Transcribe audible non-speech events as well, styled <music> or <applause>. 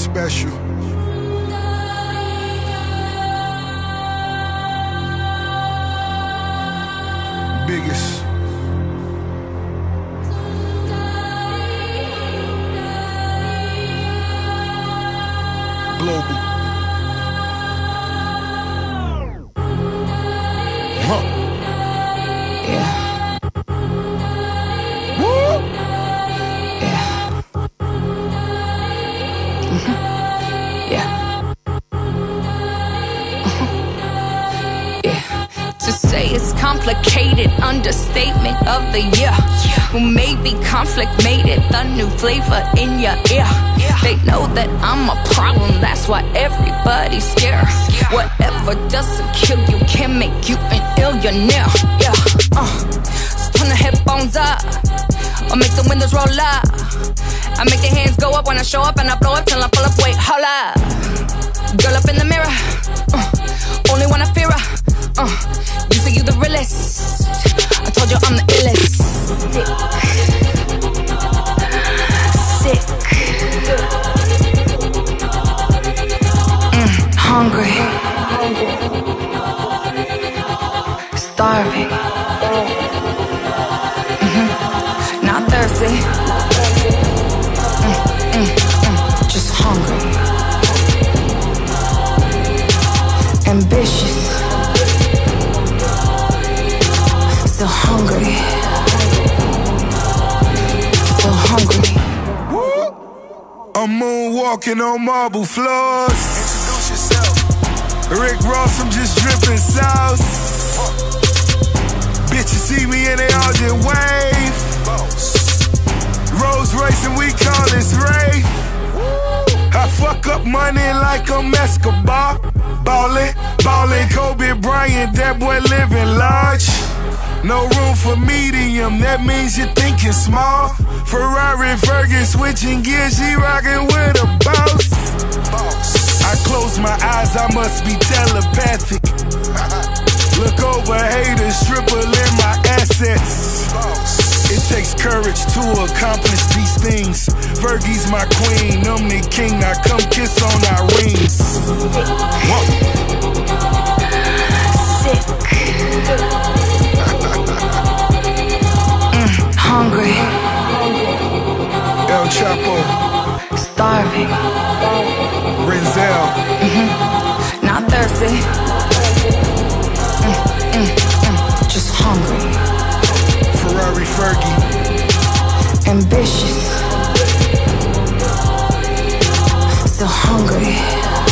Special. Biggest. Global. Complicated, understatement of the year. Well, maybe conflict made it the new flavor in your ear. They know that I'm a problem, that's why everybody's scared. Whatever doesn't kill you can make you an illionaire. Yeah. Uh. So turn the headphones up, or make the windows roll up. I make the hands go up when I show up, and I blow up till I pull up. Wait, hold up. Girl up in the mirror, Starving. <laughs> Mhm. Not thirsty. Mm, mm, mm, just hungry. Ambitious. Still hungry. Still hungry. I'm moonwalking on marble floors. Introduce yourself. Rick Ross, I'm just dripping sauce. Bitches see me and they all just wave. Royce and we call this rave. I fuck up money like I'm Escobar. Ballin', ballin', Kobe Bryant, that boy living large. No room for medium, that means you're thinking small. Ferrari Fergie switching gears, she rockin' with a boss. I close my eyes, I must be telepathic. <laughs> Look over haters, triple in my assets. It takes courage to accomplish these things. Fergie's my queen, I'm the king. Now come kiss on our rings. Sick. Mm, <laughs> hungry. El Chapo, Starving. Renzel, Not thirsty. Hungry.